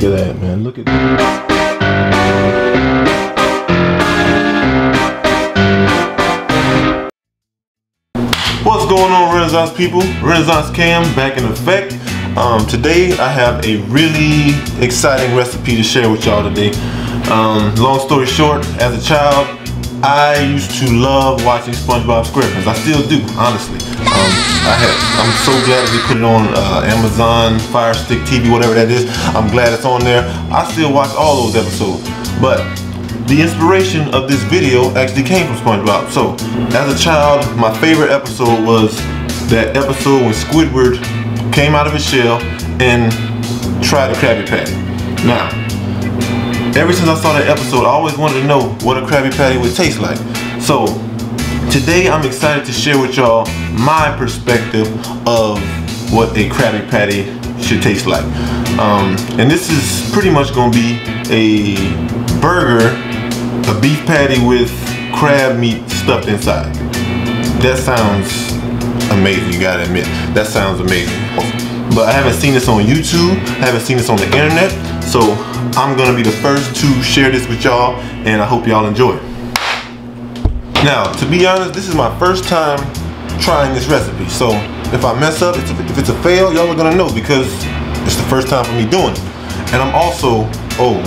Look at that, man. Look at that. What's going on, Renaissance people? Renaissance Cam back in effect. Um, today I have a really exciting recipe to share with y'all today. Um, long story short, as a child, I used to love watching SpongeBob SquarePants. I still do, honestly. Um, I I'm so glad they put it on uh, Amazon Fire Stick TV, whatever that is. I'm glad it's on there. I still watch all those episodes. But the inspiration of this video actually came from SpongeBob. So, as a child, my favorite episode was that episode when Squidward came out of his shell and tried a Krabby Patty. Now, ever since I saw that episode, I always wanted to know what a Krabby Patty would taste like. So, today I'm excited to share with y'all my perspective of what a Krabby Patty should taste like. Um, and this is pretty much gonna be a burger a beef patty with crab meat stuffed inside. That sounds amazing, you gotta admit. That sounds amazing. But I haven't seen this on YouTube, I haven't seen this on the internet, so I'm gonna be the first to share this with y'all, and I hope y'all enjoy. Now, to be honest, this is my first time trying this recipe, so if I mess up, if it's a fail, y'all are gonna know because it's the first time for me doing it. And I'm also, oh,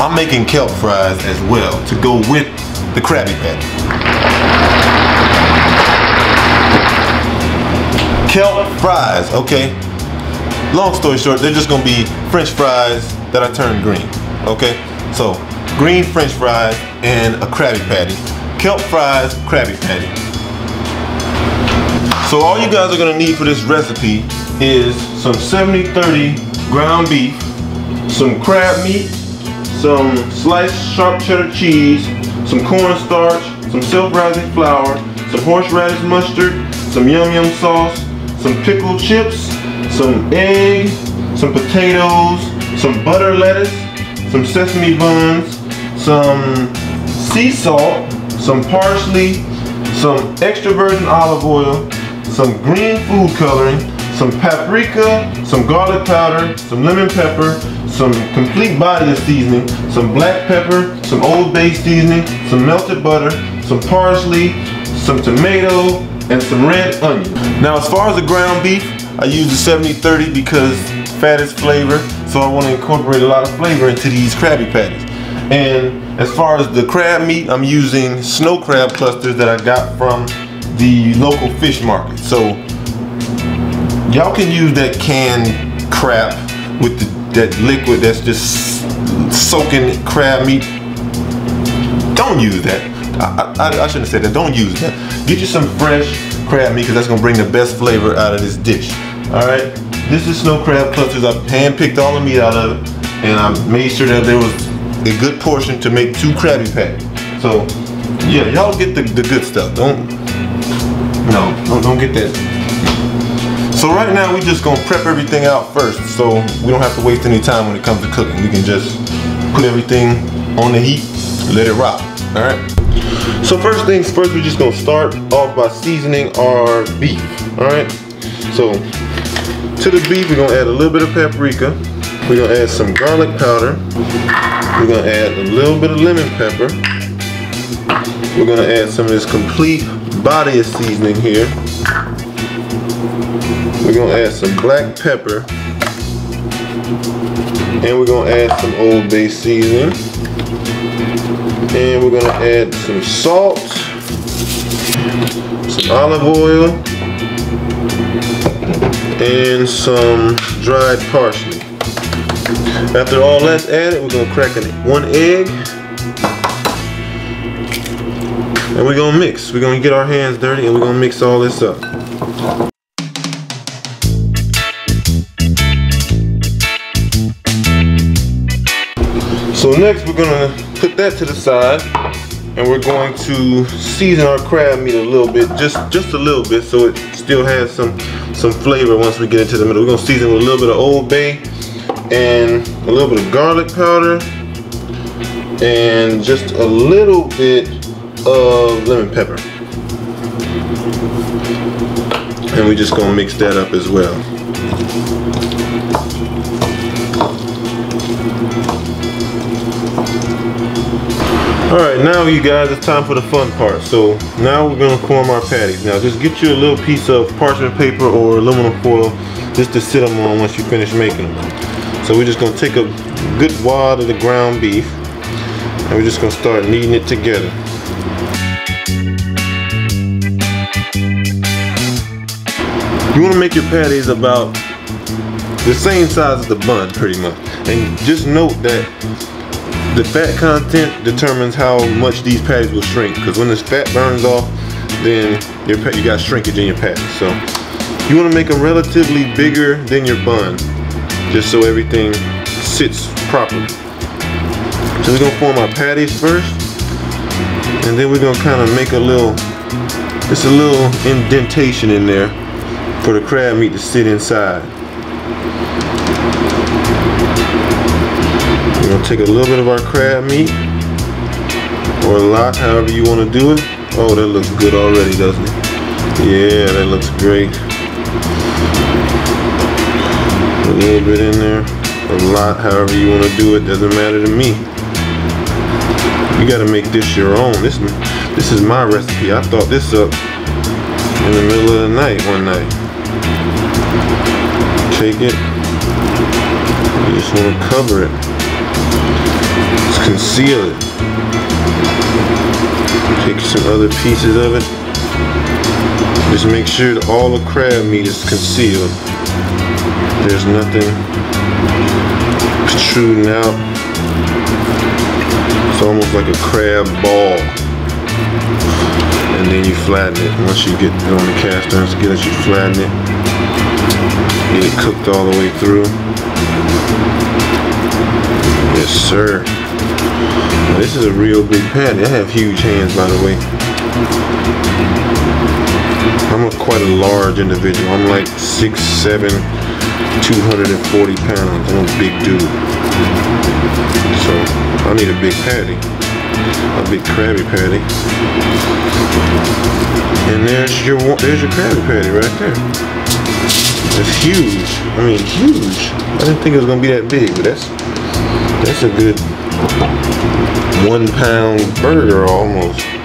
I'm making kelp fries as well to go with the Krabby Patty. Kelp fries, okay? Long story short, they're just gonna be french fries that I turned green, okay? So, green french fries and a Krabby Patty. Kelp fries, Krabby Patty. So all you guys are gonna need for this recipe is some 70-30 ground beef, some crab meat, some sliced sharp cheddar cheese, some cornstarch, some self-rising flour, some horseradish mustard, some yum yum sauce, some pickled chips, some egg, some potatoes, some butter lettuce, some sesame buns, some sea salt, some parsley, some extra virgin olive oil, some green food coloring, some paprika, some garlic powder, some lemon pepper, some complete Badia seasoning, some black pepper, some Old Bay seasoning, some melted butter, some parsley, some tomato, and some red onion. Now as far as the ground beef, I use the 70-30 because fat is flavor, so I want to incorporate a lot of flavor into these Krabby Patties. And as far as the crab meat, I'm using snow crab clusters that I got from the local fish market. So y'all can use that canned crap with the, that liquid that's just soaking crab meat. Don't use that. I, I, I shouldn't have said that. Don't use that. Get you some fresh crab meat because that's gonna bring the best flavor out of this dish. All right. This is snow crab clusters. I hand picked all the meat out of it, and I made sure that there was a good portion to make two Krabby Patties. So yeah, y'all get the, the good stuff. Don't no, don't, don't get that so right now we're just gonna prep everything out first so we don't have to waste any time when it comes to cooking. We can just put everything on the heat, let it rock, all right? So first things first, we're just gonna start off by seasoning our beef, all right? So to the beef, we're gonna add a little bit of paprika. We're gonna add some garlic powder. We're gonna add a little bit of lemon pepper. We're gonna add some of this complete Badia seasoning here. We're gonna add some black pepper. And we're gonna add some Old Bay seasoning. And we're gonna add some salt, some olive oil, and some dried parsley. After all that's added, we're gonna crack in one egg. And we're gonna mix. We're gonna get our hands dirty and we're gonna mix all this up. So next we're gonna put that to the side and we're going to season our crab meat a little bit, just just a little bit so it still has some some flavor once we get into the middle. We're gonna season with a little bit of Old Bay and a little bit of garlic powder and just a little bit of lemon pepper. And we're just gonna mix that up as well. Alright, now you guys, it's time for the fun part. So now we're gonna form our patties. Now just get you a little piece of parchment paper or aluminum foil just to sit them on once you finish making them. So we're just gonna take a good wad of the ground beef and we're just gonna start kneading it together. You wanna make your patties about the same size as the bun pretty much. And just note that the fat content determines how much these patties will shrink because when this fat burns off then your you got shrinkage in your patties so you want to make them relatively bigger than your bun just so everything sits properly. So we're gonna form our patties first and then we're gonna kind of make a little just a little indentation in there for the crab meat to sit inside We're gonna take a little bit of our crab meat, or a lot, however you wanna do it. Oh, that looks good already, doesn't it? Yeah, that looks great. A little bit in there, a lot, however you wanna do it, doesn't matter to me. You gotta make this your own. This, this is my recipe. I thought this up in the middle of the night one night. Take it. You just want to cover it conceal it. Take some other pieces of it. Just make sure that all the crab meat is concealed. There's nothing protruding out. It's almost like a crab ball. And then you flatten it. Once you get it on the cast iron skillet, you flatten it. Get it cooked all the way through. Yes, sir. This is a real big patty. I have huge hands, by the way. I'm a quite a large individual. I'm like 6'7", 240 pounds. I'm a big dude. So, I need a big patty. A big Krabby Patty. And there's your there's your Krabby Patty right there. It's huge. I mean, huge. I didn't think it was gonna be that big, but that's that's a good one pound burger almost.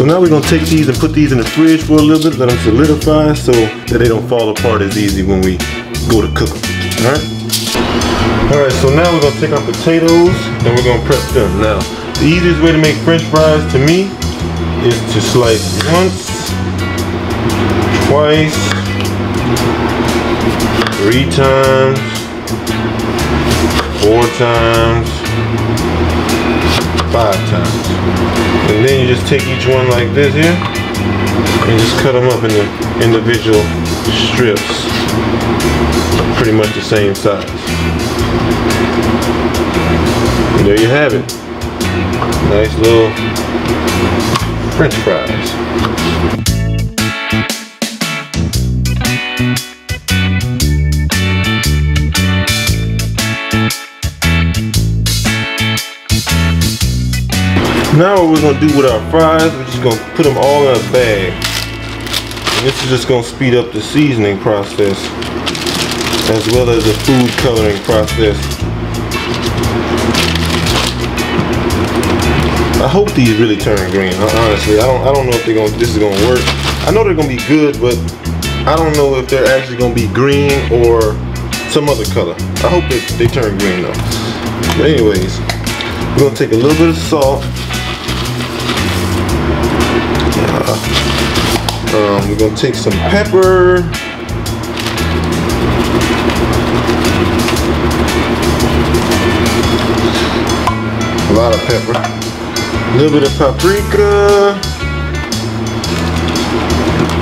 So now we're gonna take these and put these in the fridge for a little bit, let them solidify so that they don't fall apart as easy when we go to cook them, all right? All right, so now we're gonna take our potatoes and we're gonna prep them. Now, the easiest way to make french fries to me is to slice once, twice, three times, four times, five times. And then you just take each one like this here and just cut them up into individual strips. Pretty much the same size. And there you have it. Nice little french fries. Now what we're gonna do with our fries, we're just gonna put them all in a bag. And this is just gonna speed up the seasoning process as well as the food coloring process. I hope these really turn green. Honestly, I don't I don't know if they're gonna this is gonna work. I know they're gonna be good, but I don't know if they're actually gonna be green or some other color. I hope they, they turn green though. But anyways, we're gonna take a little bit of salt Um, we're gonna take some pepper. A lot of pepper. A little bit of paprika.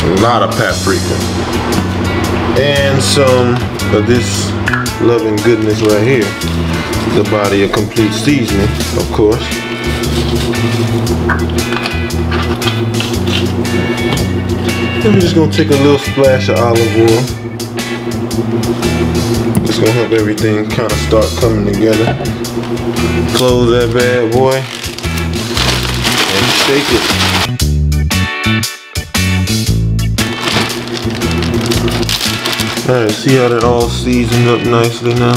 A lot of paprika. And some of this loving goodness right here. The Badia complete seasoning, of course. Then we're just gonna take a little splash of olive oil. It's gonna help everything kind of start coming together. Close that bad boy and shake it. Alright, see how that all seasoned up nicely now?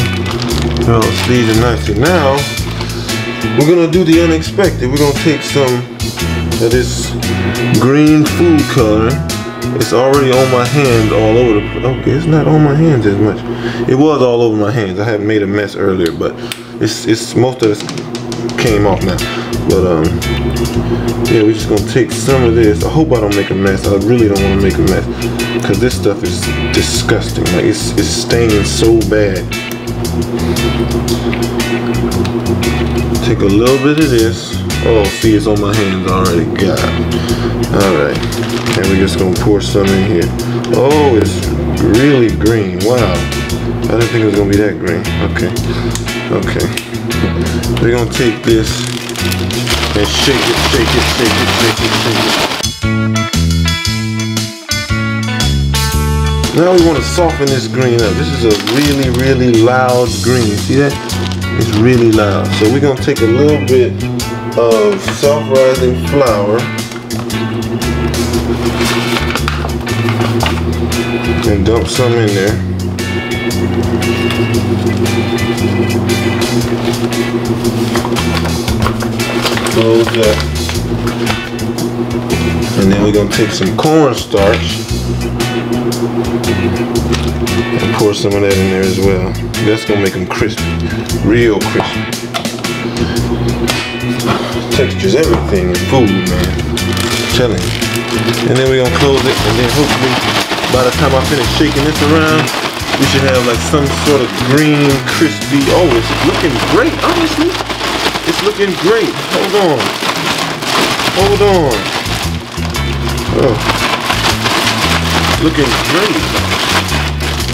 They're all seasoned nicely. Now, we're gonna do the unexpected. We're gonna take some of this green food coloring it's already on my hands all over the okay it's not on my hands as much. It was all over my hands. I had made a mess earlier but it's it's most of it came off now. But um yeah we're just gonna take some of this. I hope I don't make a mess. I really don't want to make a mess because this stuff is disgusting. Like it's, it's staining so bad take a little bit of this oh see it's on my hands already God Alright, and we're just gonna pour some in here. Oh, it's really green. Wow. I didn't think it was gonna be that green. Okay. Okay. We're gonna take this and shake it, shake it, shake it, shake it, shake it. Now we want to soften this green up. This is a really, really loud green. See that? It's really loud. So we're gonna take a little bit of self-rising flour and dump some in there. Close that. And then we're gonna take some cornstarch and pour some of that in there as well. That's gonna make them crispy, real crispy. Textures everything in food, man. Telling you. And then we're gonna close it and then hopefully by the time I finish shaking this around, we should have like some sort of green, crispy. Oh, it's looking great, honestly. It's looking great. Hold on. Hold on. Oh. Looking great.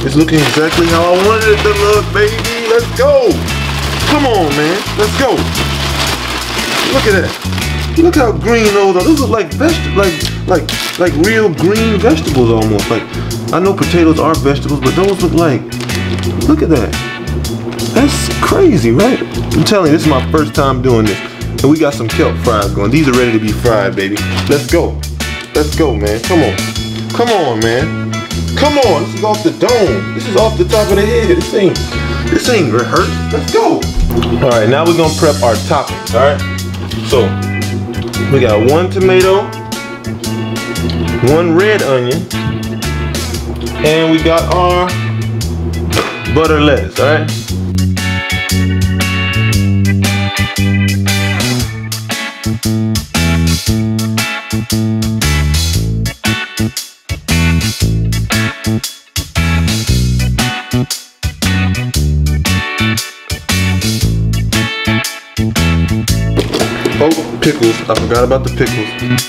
It's looking exactly how I wanted it to look, baby. Let's go. Come on, man. Let's go. Look at that. Look how green those are. Those look like vegetables, like like like real green vegetables almost. Like I know potatoes are vegetables, but those look like look at that. That's crazy, right? I'm telling you, this is my first time doing this. And we got some kelp fries going. These are ready to be fried, baby. Let's go. Let's go, man. Come on. Come on, man. Come on. This is off the dome. This is off the top of the head. This ain't this ain't hurt. Let's go. All right, now we're gonna prep our toppings, all right? So, we got one tomato, one red onion, and we got our butter lettuce, all right? Pickles. I forgot about the pickles.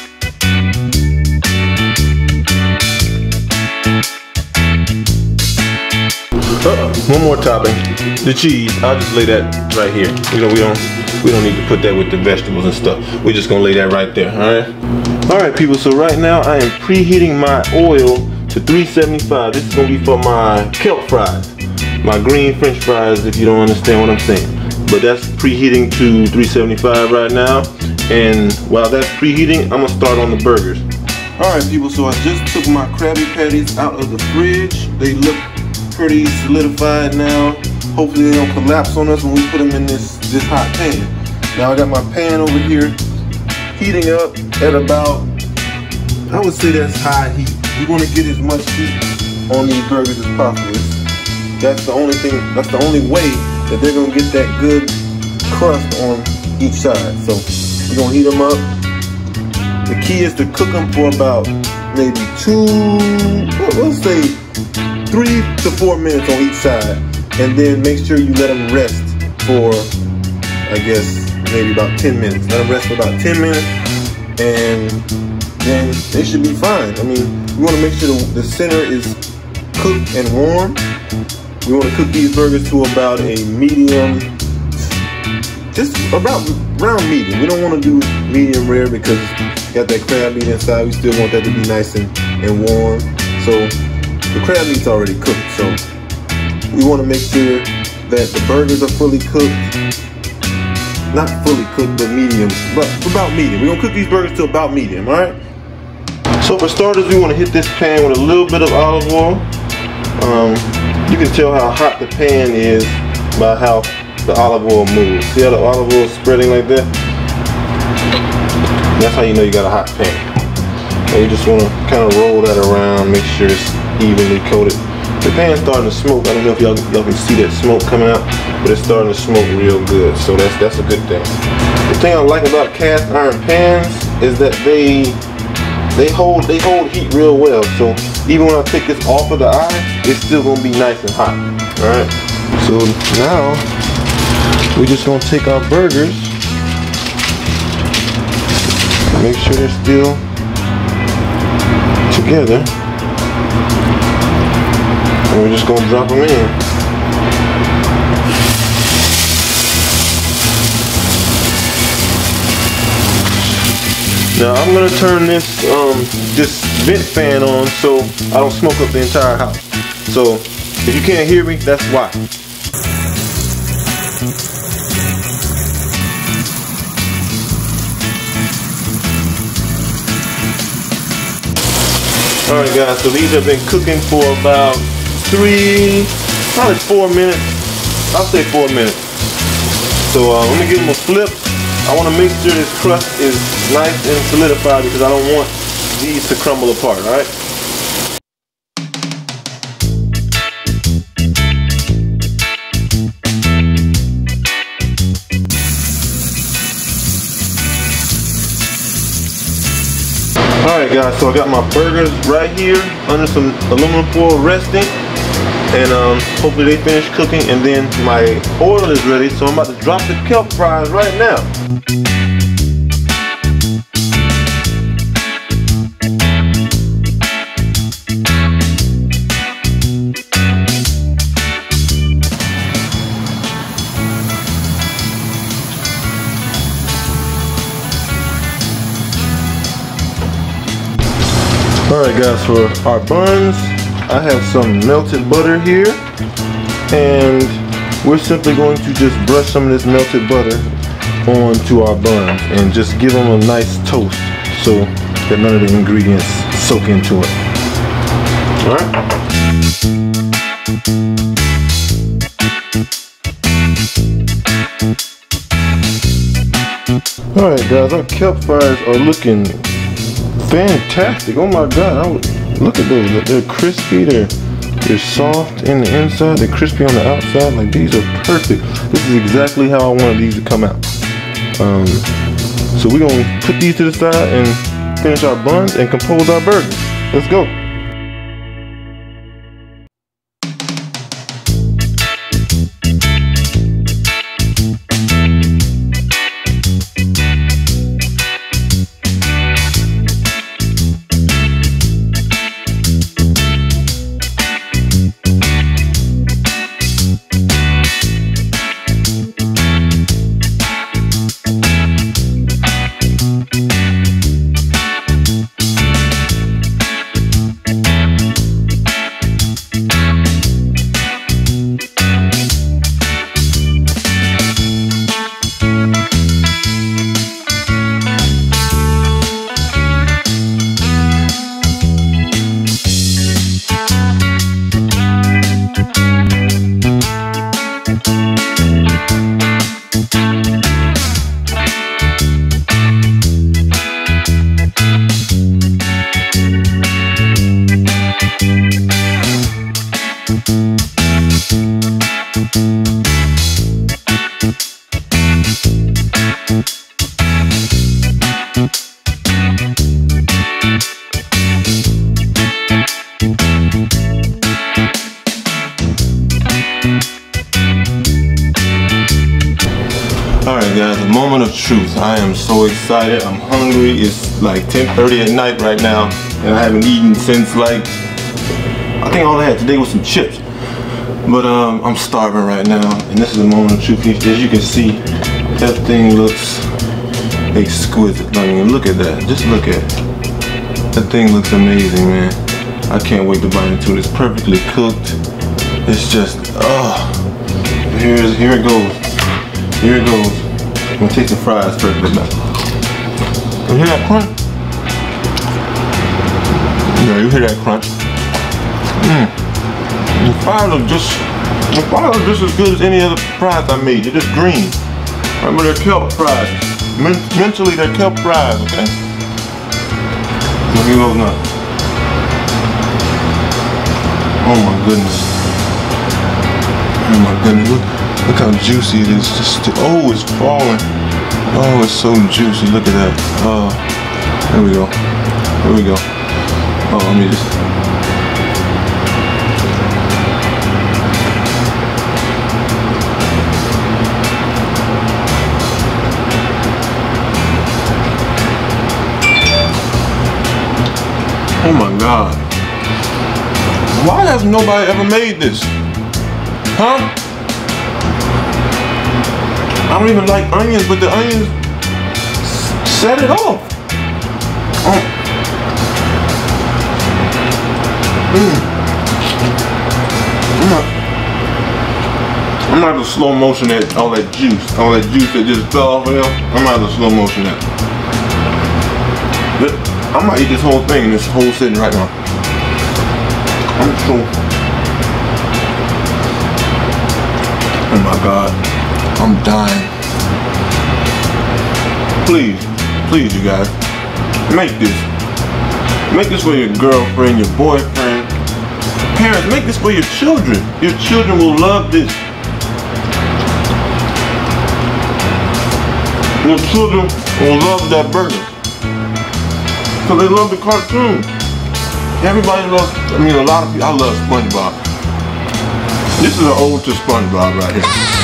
one more topping, the cheese. I'll just lay that right here. You know, we don't we don't need to put that with the vegetables and stuff. We're just gonna lay that right there, all right? All right, people, so right now I am preheating my oil to 375. This is gonna be for my kelp fries. My green french fries, if you don't understand what I'm saying. But that's preheating to 375 right now. And while that's preheating, I'm gonna start on the burgers. All right, people, so I just took my Krabby Patties out of the fridge. They look pretty solidified now. Hopefully they don't collapse on us when we put them in this, this hot pan. Now I got my pan over here heating up at about, I would say that's high heat. We want to get as much heat on these burgers as possible. That's the only thing, that's the only way that they're to get that good crust on each side. So going to heat them up. The key is to cook them for about maybe two, let's say three to four minutes on each side, and then make sure you let them rest for, I guess, maybe about 10 minutes. Let them rest for about 10 minutes, and then they should be fine. I mean, we want to make sure the center is cooked and warm. We want to cook these burgers to about a medium, just about round medium. We don't want to do medium rare because got that crab meat inside. We still want that to be nice and, and warm. So the crab meat's already cooked, so we want to make sure that the burgers are fully cooked. Not fully cooked, but medium, but about medium. We're gonna cook these burgers to about medium, all right? So for starters, we want to hit this pan with a little bit of olive oil. Um, you can tell how hot the pan is by how the olive oil moves. See how the olive oil is spreading like that? That's how you know you got a hot pan. And you just want to kind of roll that around, make sure it's evenly coated. The pan's starting to smoke. I don't know if y'all can see that smoke coming out, but it's starting to smoke real good. So that's that's a good thing. The thing I like about cast iron pans is that they they hold they hold heat real well. So even when I take this off of the eye, it's still gonna be nice and hot. Alright. So now we're just gonna take our burgers, make sure they're still together. And we're just gonna drop them in. Now I'm gonna turn this um, this vent fan on so I don't smoke up the entire house. So if you can't hear me, that's why. Alright guys, so these have been cooking for about three, probably four minutes. I'll say four minutes. So uh, let me give them a flip I want to make sure this crust is nice and solidified because I don't want these to crumble apart, alright? Alright guys, so I got my burgers right here under some aluminum foil resting. And um, hopefully they finish cooking and then my oil is ready so I'm about to drop the kelp fries right now Alright guys, for our buns, I have some melted butter here and we're simply going to just brush some of this melted butter onto our buns and just give them a nice toast so that none of the ingredients soak into it. Alright? Alright guys, our fries are looking fantastic. Oh my god, Look at those. They're crispy. They're they're soft in the inside. They're crispy on the outside. Like these are perfect. This is exactly how I wanted these to come out. Um, so we're gonna put these to the side and finish our buns and compose our burger. Let's go. Moment of truth. I am so excited. I'm hungry. It's like 10.30 at night right now. And I haven't eaten since like, I think all I had today was some chips. But um, I'm starving right now. And this is the moment of truth. As you can see, that thing looks exquisite. I mean, look at that. Just look at it. That thing looks amazing, man. I can't wait to bite into it. It's perfectly cooked. It's just, oh. Here's, here it goes. Here it goes. I'm gonna take the fries first, but now. You hear that crunch? Yeah, you hear that crunch. Mmm. The fries are just, the fries are just as good as any other fries I made. They're just green. I Remember, they're kelp fries. Men mentally, they're kelp fries, okay? Look at those now. Oh my goodness. Oh my goodness. Look, how juicy it is. Just oh, it's falling. Oh, it's so juicy. Look at that. Oh, there we go. There we go. Oh, let me just. Oh my God. Why has nobody ever made this? Huh? I don't even like onions, but the onions set it off. Oh. Mm. I'm not, I'm not the slow motion that all that juice, all that juice that just fell off of them. I'm not the slow motion that. But I might eat this whole thing in this whole sitting right now. I'm so. Oh my god. I'm dying. Please, please you guys, make this. Make this for your girlfriend, your boyfriend. Parents, make this for your children. Your children will love this. Your children will love that burger. Because they love the cartoon. Everybody loves, I mean, a lot of people, I love SpongeBob. This is an ode to SpongeBob right here.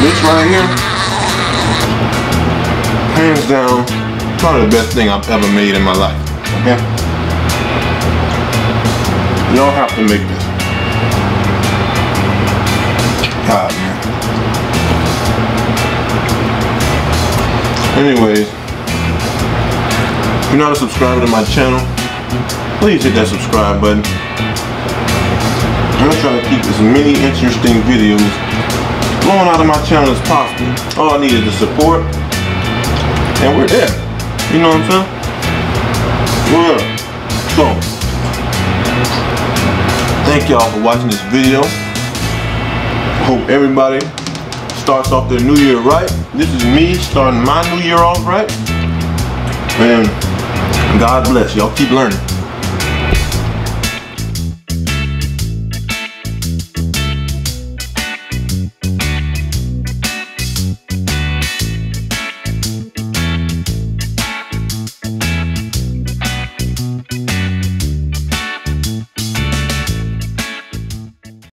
This right here, hands down, probably the best thing I've ever made in my life. Okay? You don't have to make this. God, man. Anyways, if you're not a subscriber to my channel, please hit that subscribe button. I'm gonna try to keep as many interesting videos flowing out of my channel as possible. All I need is the support, and we're there. You know what I'm saying? We're. So, thank y'all for watching this video. Hope everybody starts off their new year right. This is me starting my new year off right. And God bless. Y'all keep learning.